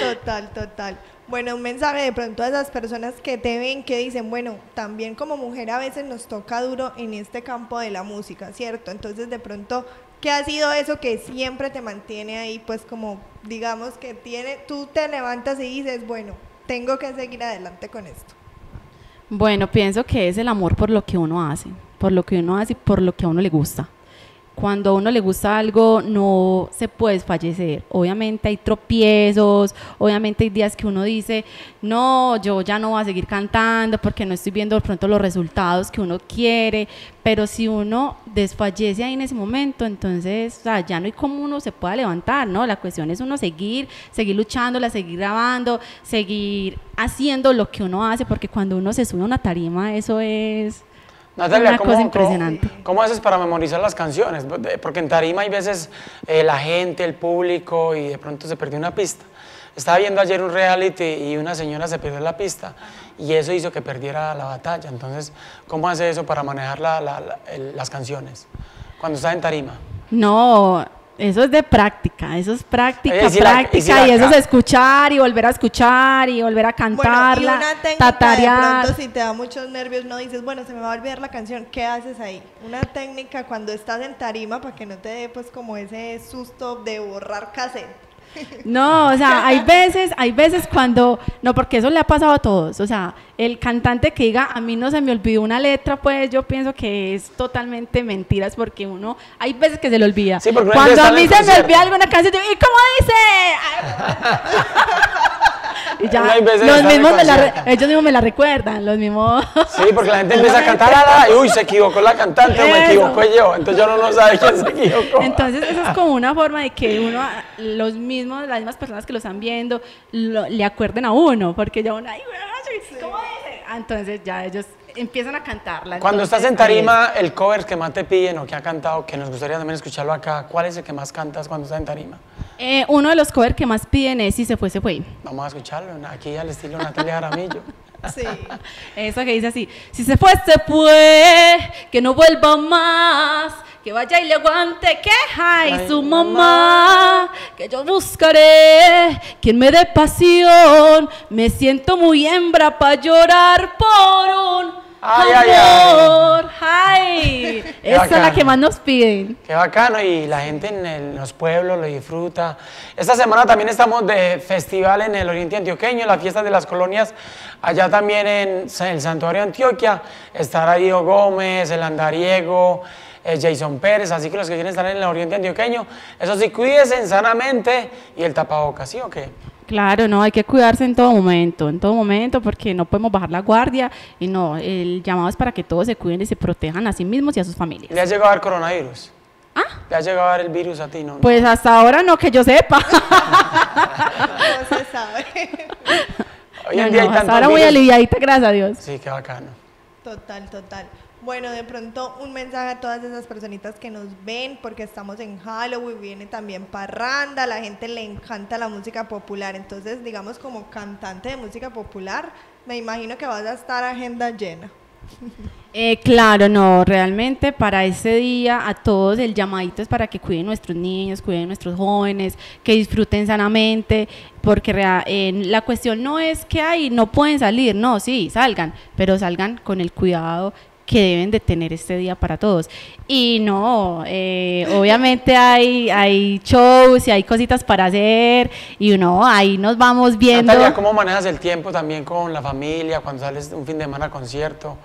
Total, total. Bueno, un mensaje de pronto a esas personas que te ven, que dicen, bueno, también como mujer a veces nos toca duro en este campo de la música, ¿cierto? Entonces, de pronto, ¿qué ha sido eso que siempre te mantiene ahí? Pues como, digamos que tiene, tú te levantas y dices, bueno, tengo que seguir adelante con esto. Bueno, pienso que es el amor por lo que uno hace, por lo que uno hace y por lo que a uno le gusta. Cuando a uno le gusta algo, no se puede fallecer. Obviamente hay tropiezos, obviamente hay días que uno dice, no, yo ya no voy a seguir cantando porque no estoy viendo de pronto los resultados que uno quiere, pero si uno desfallece ahí en ese momento, entonces ya no hay como uno se pueda levantar, ¿no? La cuestión es uno seguir, seguir luchándola, seguir grabando, seguir haciendo lo que uno hace, porque cuando uno se sube a una tarima, eso es... Natalia, Una ¿cómo, cosa cómo- impresionante. ¿cómo haces para memorizar las canciones? Porque en tarima hay veces eh, la gente, el público y de pronto se perdió una pista. Estaba viendo ayer un reality y una señora se perdió la pista y eso hizo que perdiera la batalla. Entonces, ¿cómo hace eso para manejar la- la- la- el- las canciones cuando está en tarima? No, Eso es de práctica, eso es práctica, Oye, ¿y si la- práctica, y si la y eso es escuchar y volver a escuchar y volver a Bueno, y cantarla, una técnica de tatarear. pronto si te da muchos nervios, no dices, bueno, se me va a olvidar la canción, ¿qué haces ahí? Una técnica cuando estás en tarima para que no te dé pues como ese susto de borrar cassette. No, o sea, hay veces, hay veces cuando, no, porque eso le ha pasado a todos, o sea, el cantante que diga, a mí no se me olvidó una letra, pues yo pienso que es totalmente mentiras, porque uno, hay veces que se le olvida. Sí, porque cuando a mí se me olvida alguna canción, yo, ¿y cómo dice? y ya, los mismos me la ellos mismos me la recuerdan, los mismos. Sí, porque la gente empieza a cantar, y uy, se equivocó la cantante o me Eso. equivoco yo. Entonces yo no, no sabe quién se equivocó. Entonces, eso es como una forma de que uno, los mismos, las mismas personas que lo están viendo, lo- le acuerden a uno, porque ya uno, ay, ¿cómo dice? Entonces ya ellos empiezan a cantarla. Cuando estás Entonces, en tarima, el cover que más te piden o que ha cantado, que nos gustaría también escucharlo acá, ¿cuál es el que más cantas cuando estás en tarima? Eh, uno de los covers que más piden es Si se fue, se fue. Vamos a escucharlo, aquí al estilo Natalia Jaramillo. Sí. Eso que dice así, si se fue, se fue, que no vuelva más, que vaya y le aguante queja y su mamá, que yo buscaré quien me dé pasión, me siento muy hembra para llorar por un Ay, ay, ay. amor. Ay, Qué esa es la que más nos piden. Qué bacano y la gente en el- los pueblos lo disfruta. Esta semana también estamos de festival en el Oriente Antioqueño, las fiestas de las colonias, allá también en el Santuario de Antioquia. Estará Diego Gómez, el Andariego, eh, Jason Pérez, así que los que quieren estar en el Oriente Antioqueño, eso sí, cuídense sanamente y el tapabocas, ¿sí o qué? Claro, no, hay que cuidarse en todo momento, en todo momento, porque no podemos bajar la guardia y no, el llamado es para que todos se cuiden y se protejan a sí mismos y a sus familias. ¿Le ha llegado a dar coronavirus? ¿Ah? ¿Le ha llegado a dar el virus a ti? No, Pues hasta ahora no que yo sepa. No se sabe. Hoy No, en día hay hasta ahora muy aliviadita, gracias a Dios. Sí, qué bacano. Total, total. Bueno, de pronto un mensaje a todas esas personitas que nos ven, porque estamos en Halloween, viene también parranda, la gente le encanta la música popular, entonces digamos como cantante de música popular, me imagino que vas a estar agenda llena. Eh, claro, no, realmente para ese día a todos el llamadito es para que cuiden nuestros niños, cuiden nuestros jóvenes, que disfruten sanamente, porque la cuestión no es que hay, no pueden salir, no, sí, salgan, pero salgan con el cuidado que deben de tener este día para todos. Y no, eh, obviamente hay, hay shows y hay cositas para hacer y no, ahí nos vamos viendo. Natalia, ¿cómo manejas el tiempo también con la familia cuando sales un fin de semana a concierto?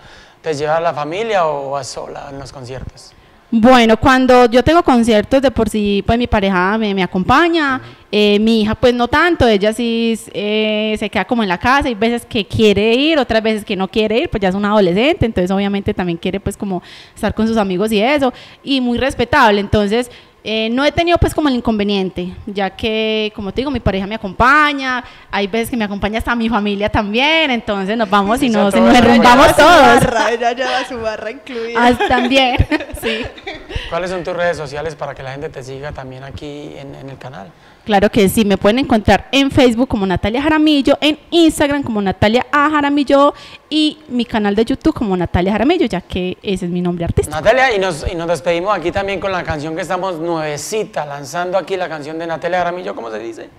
¿Te llevas a la familia o vas sola en los conciertos? Bueno, cuando yo tengo conciertos de por sí, pues mi pareja me, me acompaña, eh, mi hija pues no tanto, ella sí eh, se queda como en la casa, hay veces que quiere ir, otras veces que no quiere ir, pues ya es una adolescente, entonces obviamente también quiere pues como estar con sus amigos y eso, y muy respetable, entonces eh, no he tenido pues como el inconveniente, ya que como te digo, mi pareja me acompaña, hay veces que me acompaña hasta mi familia también, entonces nos vamos y O sea, nos, nos todos. barra, ella lleva su barra incluida. Ah, también, sí. ¿Cuáles son tus redes sociales para que la gente te siga también aquí en, en el canal? Claro que sí, me pueden encontrar en Facebook como Natalia Jaramillo, en Instagram como Natalia A. Jaramillo y mi canal de YouTube como Natalia Jaramillo, ya que ese es mi nombre artístico. Natalia, y nos, y nos despedimos aquí también con la canción que estamos nuevecita, lanzando aquí la canción de Natalia Jaramillo, ¿cómo se dice?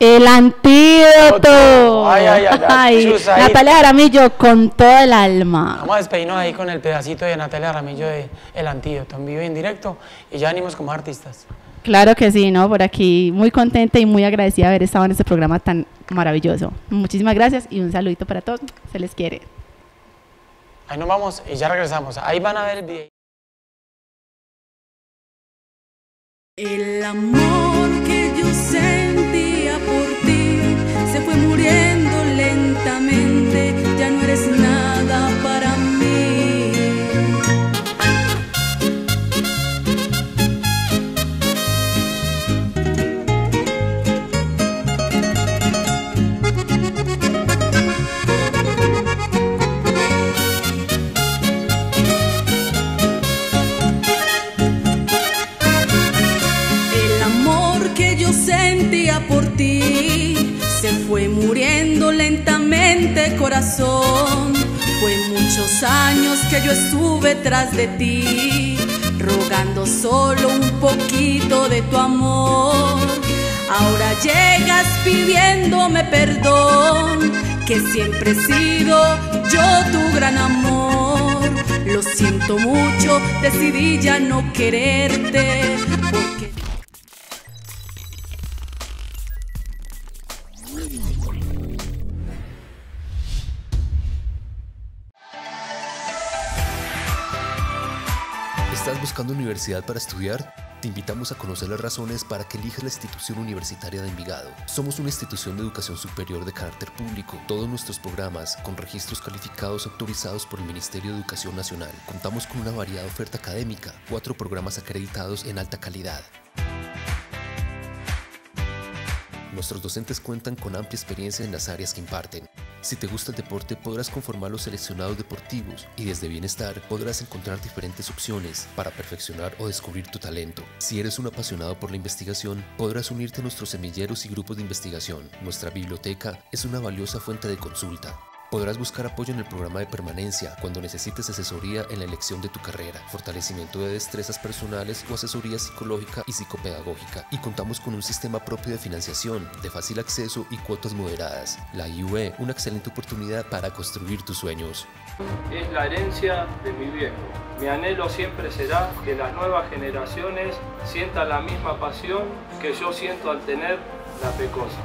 El antídoto. Ay, ay, ay. Natalia Jaramillo con todo el alma. Vamos a despedirnos ahí con el pedacito de Natalia Jaramillo de El Antídoto, en vivo y en directo, y ya venimos como artistas. Claro que sí, ¿no? Por aquí muy contenta y muy agradecida de haber estado en este programa tan maravilloso. Muchísimas gracias y un saludito para todos. Se les quiere. Ahí nos vamos y ya regresamos. Ahí van a ver el video. El amor que yo sentía por ti se fue muriendo lentamente, corazón. Fue muchos años que yo estuve tras de ti, rogando solo un poquito de tu amor. Ahora llegas pidiéndome perdón, que siempre he sido yo tu gran amor. Lo siento mucho, decidí ya no quererte, porque... buscando universidad para estudiar? Te invitamos a conocer las razones para que elijas la institución universitaria de Envigado. Somos una institución de educación superior de carácter público. Todos nuestros programas, con registros calificados autorizados por el Ministerio de Educación Nacional. Contamos con una variada oferta académica, cuatro programas acreditados en alta calidad. Nuestros docentes cuentan con amplia experiencia en las áreas que imparten. Si te gusta el deporte, podrás conformar los seleccionados deportivos y desde Bienestar podrás encontrar diferentes opciones para perfeccionar o descubrir tu talento. Si eres un apasionado por la investigación, podrás unirte a nuestros semilleros y grupos de investigación. Nuestra biblioteca es una valiosa fuente de consulta. Podrás buscar apoyo en el programa de permanencia cuando necesites asesoría en la elección de tu carrera, fortalecimiento de destrezas personales o asesoría psicológica y psicopedagógica. Y contamos con un sistema propio de financiación, de fácil acceso y cuotas moderadas. La IUE, una excelente oportunidad para construir tus sueños. Es la herencia de mi viejo. Mi anhelo siempre será que las nuevas generaciones sientan la misma pasión que yo siento al tener la pecosa.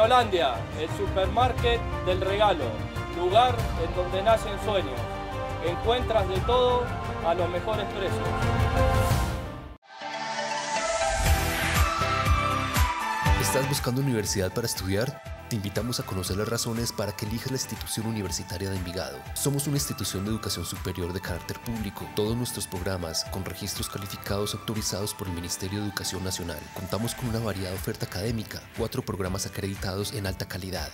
Holandia, el supermarket del regalo, lugar en donde nacen sueños. Encuentras de todo a los mejores precios. ¿Estás buscando universidad para estudiar? Te invitamos a conocer las razones para que elijas la institución universitaria de Envigado. Somos una institución de educación superior de carácter público. Todos nuestros programas, con registros calificados autorizados por el Ministerio de Educación Nacional. Contamos con una variada oferta académica, cuatro programas acreditados en alta calidad.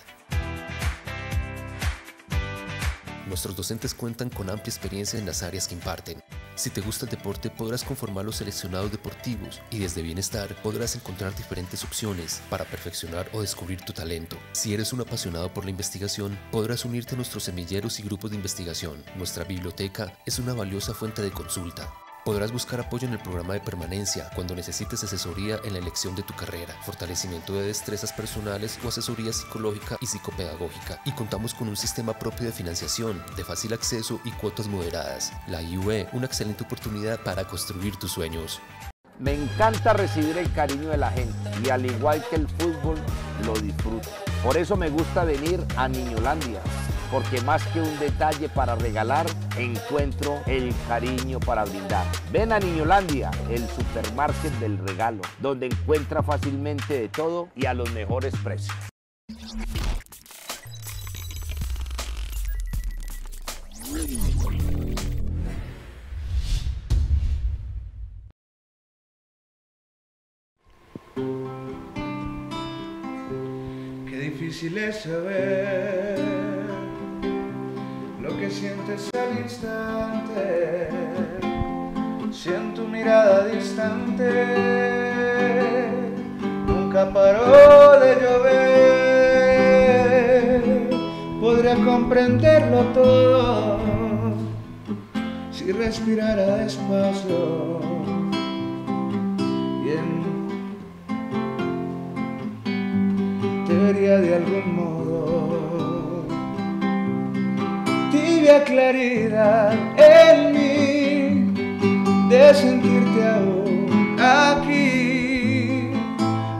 Nuestros docentes cuentan con amplia experiencia en las áreas que imparten. Si te gusta el deporte, podrás conformar los seleccionados deportivos y desde Bienestar podrás encontrar diferentes opciones para perfeccionar o descubrir tu talento. Si eres un apasionado por la investigación, podrás unirte a nuestros semilleros y grupos de investigación. Nuestra biblioteca es una valiosa fuente de consulta. Podrás buscar apoyo en el programa de permanencia cuando necesites asesoría en la elección de tu carrera, fortalecimiento de destrezas personales o asesoría psicológica y psicopedagógica. Y contamos con un sistema propio de financiación, de fácil acceso y cuotas moderadas. La IUE, una excelente oportunidad para construir tus sueños. Me encanta recibir el cariño de la gente y al igual que el fútbol, lo disfruto. Por eso me gusta venir a Niñolandia, porque más que un detalle para regalar, encuentro el cariño para brindar. Ven a Niñolandia, el supermarket del regalo, donde encuentra fácilmente de todo y a los mejores precios. Qué difícil es saber lo que sientes al instante. Si en tu mirada distante nunca paró de llover, podría comprenderlo todo si respirara despacio. Y en te vería de algún modo. Tibia claridad en mí de sentirte aún aquí,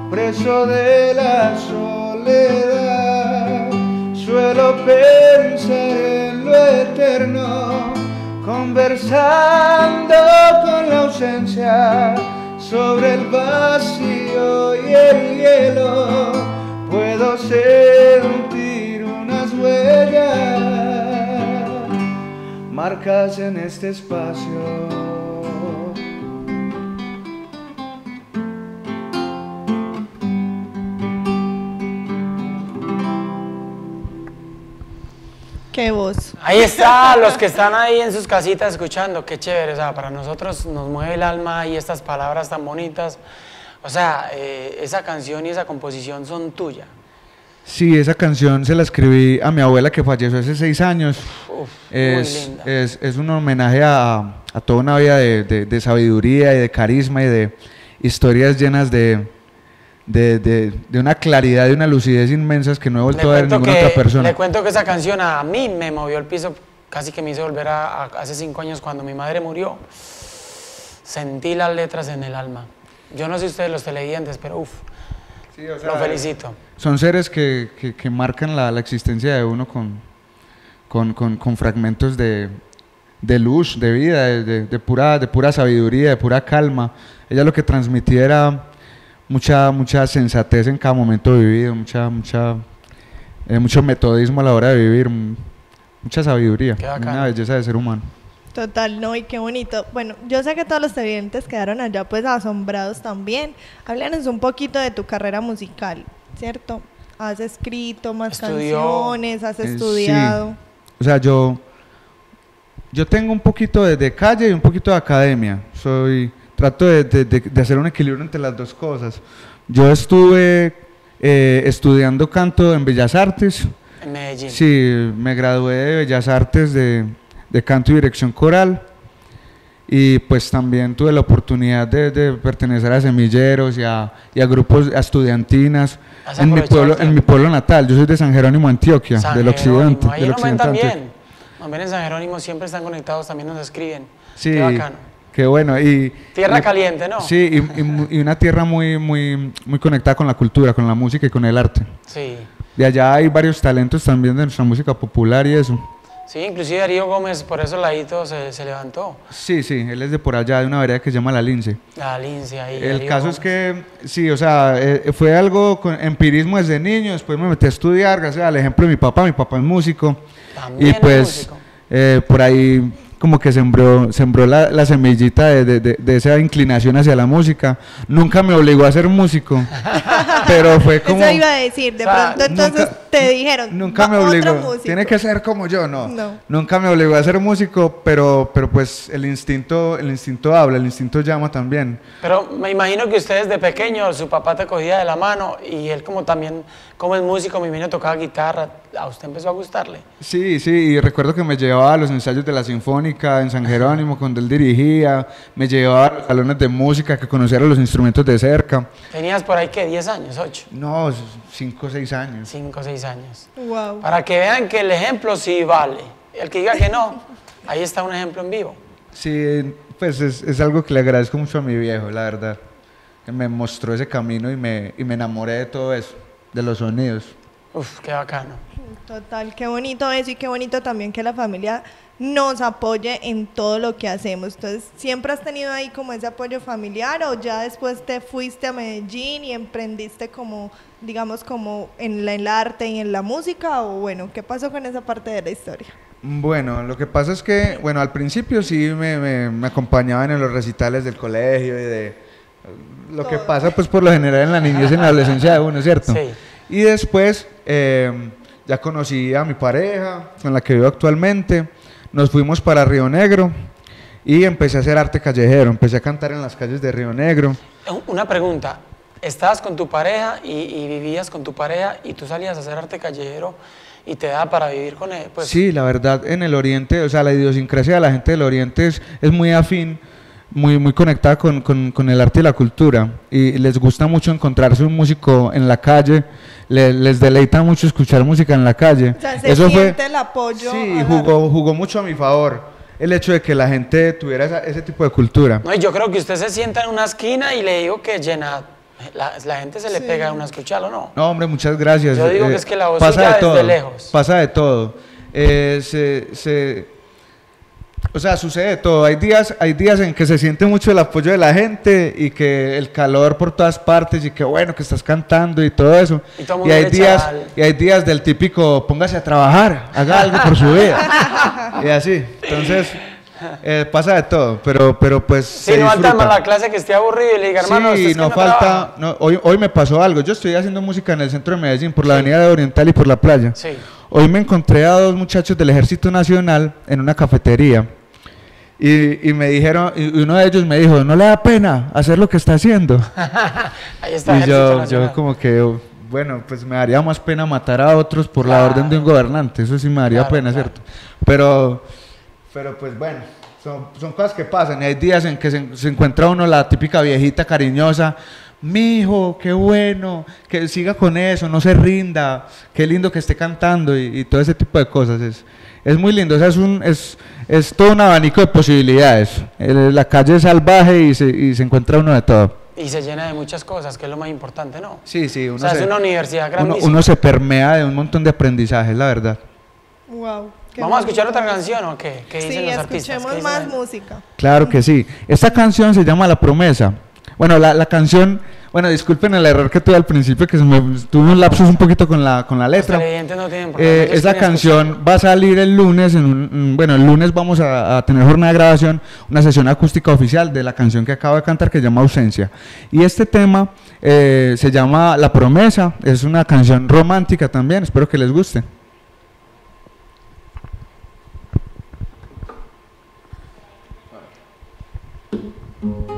preso de la soledad. Suelo pensar en lo eterno, conversando con la ausencia sobre el vacío y el hielo puedo sentir unas huellas marcas en este espacio. Qué voz. Ahí está, los que están ahí en sus casitas escuchando, qué chévere, o sea, para nosotros nos mueve el alma y estas palabras tan bonitas. O sea, eh, esa canción y esa composición son tuyas. Sí, esa canción se la escribí a mi abuela que falleció hace seis años. Uf, Es, muy linda. es, es un homenaje a, a toda una vida de, de- de sabiduría y de carisma y de historias llenas de, de, de- de una claridad y una lucidez inmensas que no he Le vuelto a ver ninguna que, otra persona. le cuento que esa canción a mí me movió el piso, casi que me hizo volver a, a hace cinco años cuando mi madre murió. Sentí las letras en el alma. Yo no sé ustedes los televidentes, pero uff, Sí, o sea, lo felicito. Son seres que, que- que marcan la, la existencia de uno con, con, con- con fragmentos de, de luz, de vida, de, de- de pura, de pura sabiduría, de pura calma. Ella lo que transmitía era mucha, mucha sensatez en cada momento vivido, mucha, mucha, eh, mucho metodismo a la hora de vivir, mucha sabiduría, una belleza de ser humano. Total, no, y qué bonito. Bueno, yo sé que todos los televidentes quedaron allá pues asombrados también. Háblanos un poquito de tu carrera musical, ¿cierto? Has escrito más Estudió. canciones, has Eh, sí. estudiado. O sea, yo, yo tengo un poquito de, de calle y un poquito de academia. Soy, trato de, de- de- de hacer un equilibrio entre las dos cosas. Yo estuve eh, estudiando canto en Bellas Artes. En Medellín. Sí, me gradué de Bellas Artes de, de canto y dirección coral. Y pues también tuve la oportunidad de, de pertenecer a semilleros y a, y a grupos, a estudiantinas en mi, pueblo, en mi pueblo natal. Yo soy de San Jerónimo, Antioquia, San del Jerónimo, occidente. Ahí del ven occidente también. Nos ven en San Jerónimo, siempre están conectados, también nos escriben. Sí, Qué bacano. qué bueno. Y, Tierra y- caliente, ¿no? Sí, y, y una tierra muy, muy, muy conectada con la cultura, con la música y con el arte. Sí. De allá hay varios talentos también de nuestra música popular y eso. Sí, inclusive Darío Gómez, por eso ladito se, se levantó. Sí, sí, él es de por allá, de una vereda que se llama La Lince. La lince ahí. El Darío caso es que, sí, o sea, eh, fue algo con empirismo desde niño, después me metí a estudiar, gracias al ejemplo de mi papá, mi papá es músico. También y es pues músico. eh, por ahí como que sembró, sembró la, la semillita de, de- de- de esa inclinación hacia la música. Nunca me obligó a ser músico, pero fue como... Eso iba a decir, de O sea, pronto entonces nunca- te dijeron, Nunca "Va, me obligó. músico". Tiene que ser como yo, no. No. Nunca me obligó a ser músico, pero, pero pues el instinto, el instinto habla, el instinto llama también. Pero me imagino que ustedes de pequeño, su papá te cogía de la mano y él como también, como es músico, me imagino tocaba guitarra, a usted empezó a gustarle. Sí, sí, y recuerdo que me llevaba a los ensayos de la Sinfónica en San Jerónimo cuando él dirigía, me llevaba a los salones de música que conociera los instrumentos de cerca. Tenías por ahí que 10 años, 8, No, cinco o seis años. 5 o 6 años. Wow. Para que vean que el ejemplo sí vale. El que diga que no, ahí está un ejemplo en vivo. Sí, pues es, es algo que le agradezco mucho a mi viejo, la verdad. Que me mostró ese camino y me, y me enamoré de todo eso, de los sonidos. Uf, qué bacano. Total, qué bonito eso y qué bonito también que la familia nos apoye en todo lo que hacemos. Entonces, ¿siempre has tenido ahí como ese apoyo familiar o ya después te fuiste a Medellín y emprendiste como, digamos, como en la- el arte y en la música? O bueno, ¿qué pasó con esa parte de la historia? Bueno, lo que pasa es que, bueno, al principio sí me, me- me acompañaban en los recitales del colegio y de lo que pasa pues por lo general en la niñez y en la adolescencia de uno, ¿cierto? Sí. Y después eh, ya conocí a mi pareja, con la que vivo actualmente, nos fuimos para Río Negro y empecé a hacer arte callejero, empecé a cantar en las calles de Río Negro. Una pregunta. Estabas con tu pareja y, y vivías con tu pareja y tú salías a hacer arte callejero y te da para vivir con él. Pues, Sí, la verdad, en el Oriente, o sea, la idiosincrasia de la gente del Oriente es, es muy afín, muy, muy conectada con, con- con el arte y la cultura. Y les gusta mucho encontrarse un músico en la calle, le- les deleita mucho escuchar música en la calle. O sea, se Eso fue, el apoyo. sí, jugó, jugó mucho a mi favor el hecho de que la gente tuviera esa- ese tipo de cultura. No, y yo creo que usted se sienta en una esquina y le digo que llena. La, la gente se le Sí. pega a una escucharlo, ¿no? No, hombre, muchas gracias. Yo digo Eh, que es que la voz pasa de desde todo, lejos. Pasa de todo. Eh, se, se- o sea, sucede de todo. Hay días, hay días en que se siente mucho el apoyo de la gente y que el calor por todas partes y que bueno que estás cantando y todo eso. Y todo hay días, y hay días del típico póngase a trabajar, haga algo por su vida. y así. Entonces, eh, pasa de todo. Pero, pero pues. Si se no falta la clase que esté aburrido y le diga, hermano, Sí, no trabaja". falta. no, hoy, hoy me pasó algo. Yo estoy haciendo música en el centro de Medellín, por la avenida de Oriental y por la playa. Sí. Hoy me encontré a dos muchachos del Ejército Nacional en una cafetería. Y, y me dijeron, y uno de ellos me dijo, no le da pena hacer lo que está haciendo. Ahí está y yo, yo como que, bueno, pues me daría más pena matar a otros por la orden de un gobernante, eso sí me daría Claro, pena, claro. ¿cierto? Pero, pero pues bueno, son, son cosas que pasan. y Hay días en que se, se encuentra uno la típica viejita cariñosa. Mi hijo, qué bueno, que siga con eso, no se rinda, qué lindo que esté cantando y, y todo ese tipo de cosas. Es, es muy lindo, o sea, es, un, es, es todo un abanico de posibilidades. El- la calle es salvaje y se, y se encuentra uno de todo. Y se llena de muchas cosas, que es lo más importante, ¿no? Sí, sí, uno o sea, es se- una universidad uno, grandísima. uno se permea de un montón de aprendizajes, la verdad. Wow. ¿Vamos a escuchar otra canción o qué? ¿Qué dicen Sí, los escuchemos más música. Claro que sí. Esta canción se llama La Promesa. Bueno, la, la canción, bueno, disculpen el error que tuve al principio, que se me tuve un lapsus un poquito con la, con la Los letra. televidentes no tienen problema. Eh, quieren canción va a salir el lunes, en un- bueno, el lunes vamos a, a tener jornada de grabación, una sesión acústica oficial de la canción que acabo de cantar que se llama Ausencia. Y este tema eh, se llama La Promesa, es una canción romántica también, espero que les guste. La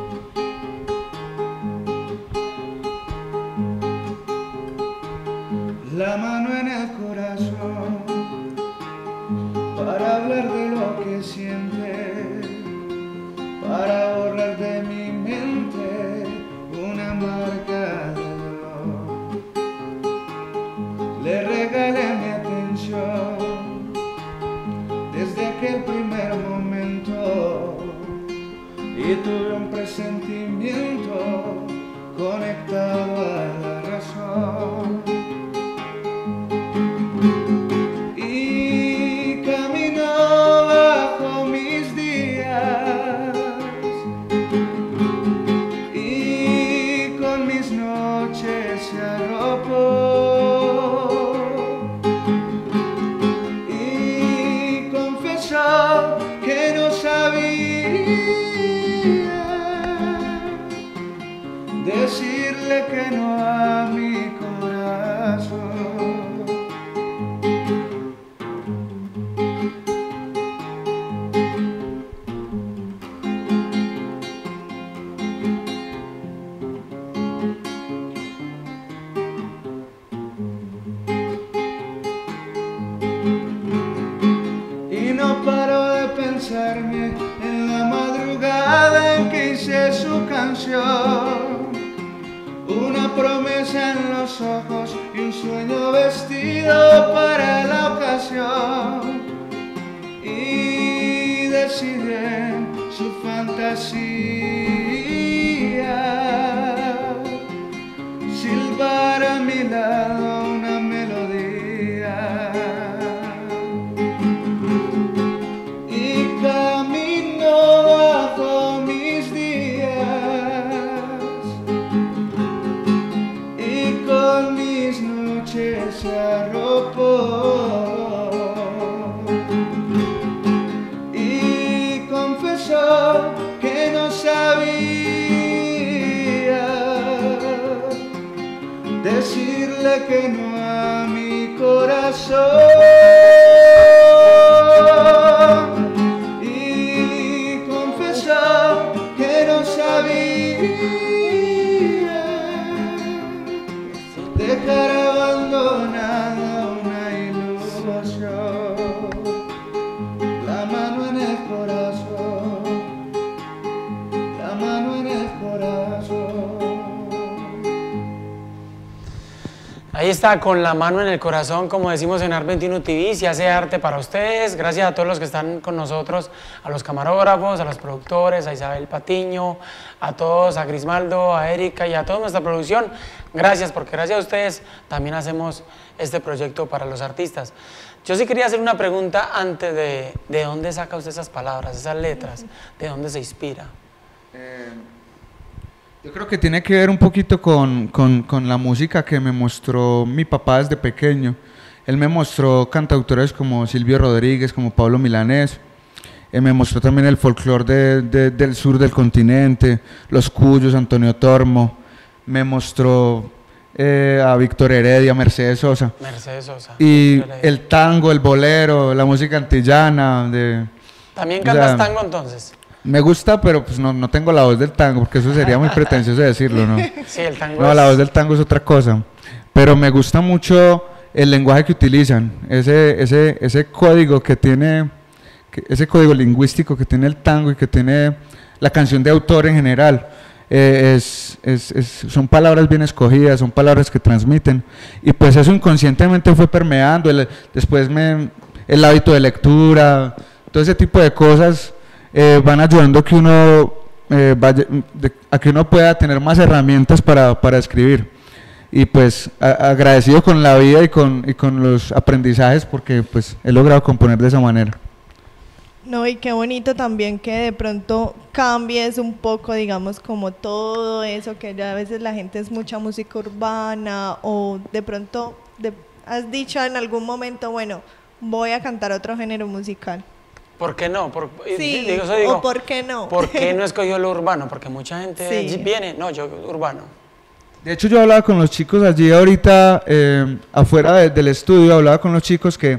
Su fantasía. Silbar a mi lado decirle que no a mi corazón con la mano en el corazón, como decimos en Art 21 TV, se hace arte para ustedes. Gracias a todos los que están con nosotros, a los camarógrafos, a los productores, a Isabel Patiño, a todos, a Grismaldo, a Erika y a toda nuestra producción. Gracias, porque gracias a ustedes también hacemos este proyecto para los artistas. Yo sí quería hacer una pregunta antes de, de dónde saca usted esas palabras, esas letras, de dónde se inspira. Yo creo que tiene que ver un poquito con, con- con la música que me mostró mi papá desde pequeño. Él me mostró cantautores como Silvio Rodríguez, como Pablo Milanés. Él me mostró también el folclore de- de- del sur del continente, los Cuyos, Antonio Tormo. Me mostró eh, a Víctor Heredia, Mercedes Sosa. Mercedes Sosa. Y el tango, el bolero, la música antillana. De, ¿También o cantas sea, tango entonces? Me gusta, pero pues no, no tengo la voz del tango, porque eso sería muy pretencioso decirlo, ¿no? Sí, el tango No, es- la voz del tango es otra cosa. pero me gusta mucho el lenguaje que utilizan, ese, ese, ese código que tiene, ese código lingüístico que tiene el tango y que tiene la canción de autor en general. Eh, es, es- es- son palabras bien escogidas, son palabras que transmiten. Y pues eso inconscientemente fue permeando. el- después me, el hábito de lectura, todo ese tipo de cosas eh, van ayudando que uno, eh, a que uno pueda tener más herramientas para, para escribir. Y pues agradecido con la vida y con, y con los aprendizajes porque pues he logrado componer de esa manera. No, y qué bonito también que de pronto cambies un poco, digamos, como todo eso, que ya a veces la gente es mucha música urbana o de pronto de- has dicho en algún momento, bueno, voy a cantar otro género musical. ¿Por qué no? Por, Sí, digo, eso digo, o por qué no. ¿Por qué no escogió lo urbano? Porque mucha gente Sí. viene, no, yo urbano. De hecho, yo hablaba con los chicos allí ahorita, eh, afuera de- del estudio, hablaba con los chicos que,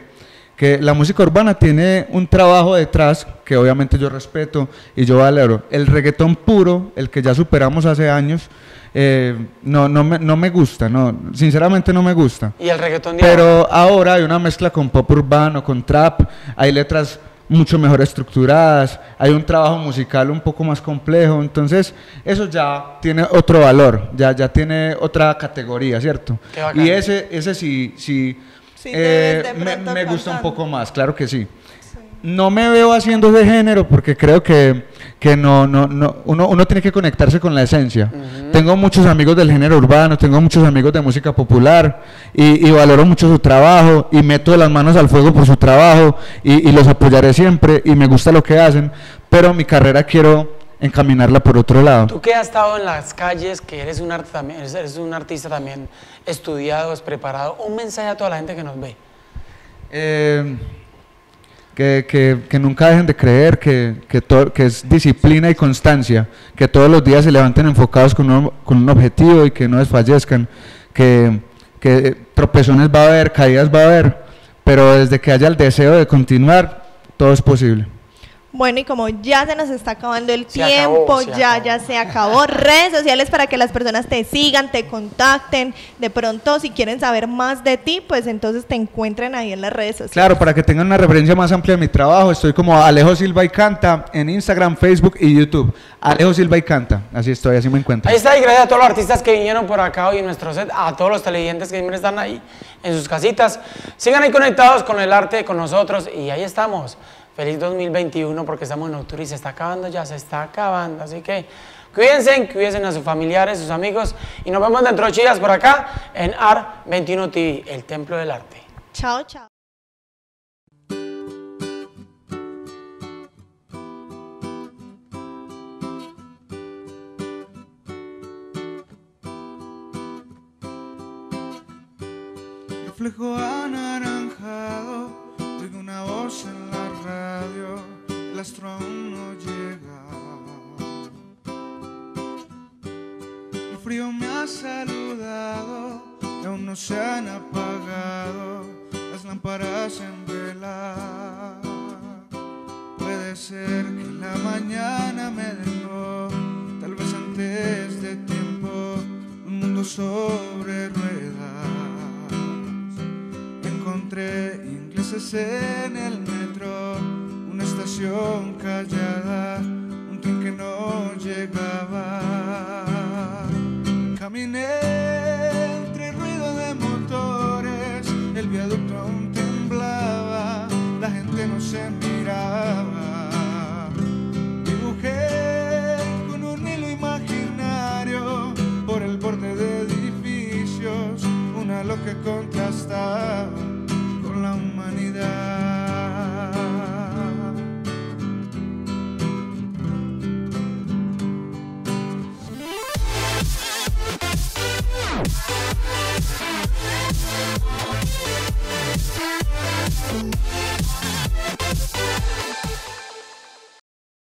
que la música urbana tiene un trabajo detrás que obviamente yo respeto y yo valoro. El reggaetón puro, el que ya superamos hace años, eh, no, no, me, no me gusta, no, sinceramente no me gusta. Y el reggaetón de ahora. Pero ahora hay una mezcla con pop urbano, con trap, hay letras mucho mejor estructuradas, hay un trabajo musical un poco más complejo, entonces eso ya tiene otro valor, ya, ya tiene otra categoría, ¿cierto? Y ese, ese sí, sí, Sí, eh, me, me gusta un poco más, claro que sí. No me veo haciendo ese género porque creo que, que no, no, no, uno, uno tiene que conectarse con la esencia. Tengo muchos amigos del género urbano, tengo muchos amigos de música popular y, y valoro mucho su trabajo y meto las manos al fuego por su trabajo y, y los apoyaré siempre y me gusta lo que hacen, pero mi carrera quiero encaminarla por otro lado. Tú que has estado en las calles, que eres un, arte también, eres un artista también estudiado, es preparado, un mensaje a toda la gente que nos ve. Eh, que, que- nunca dejen de creer, que, que es disciplina y constancia, que todos los días se levanten enfocados con un, con un objetivo y que no desfallezcan, que, que tropezones va a haber, caídas va a haber, pero desde que haya el deseo de continuar, todo es posible. Bueno, y como ya se nos está acabando el Se tiempo, ya, acabó. ya se acabó. Redes sociales para que las personas te sigan, te contacten. De pronto, si quieren saber más de ti, pues entonces te encuentren ahí en las redes sociales. Claro, para que tengan una referencia más amplia de mi trabajo, estoy como Alejo Silva y Canta en Instagram, Facebook y YouTube. Alejo Silva y Canta, así estoy, así me encuentro. Ahí está, y gracias a todos los artistas que vinieron por acá hoy en nuestro set, a todos los televidentes que siempre están ahí en sus casitas. Sigan ahí conectados con el arte, con nosotros, y ahí estamos. Feliz 2021 porque estamos en octubre y se está acabando, ya se está acabando. Así que cuídense, cuídense a sus familiares, sus amigos, y nos vemos dentro de chicas por acá en AR 21 TV, el templo del arte. Chao, chao. Reflejo el astro aún no llega. El frío me ha saludado y aún no se han apagado las lámparas en vela. Puede ser que la mañana me dejó, tal vez antes de tiempo, un mundo sobre ruedas. Encontré ingleses en el metro, callada, un tren que no llegaba. Caminé entre ruido de motores, el viaducto aún temblaba, la gente no se miraba. Dibujé con un hilo imaginario por el borde de edificios una loca contrastaba. Thank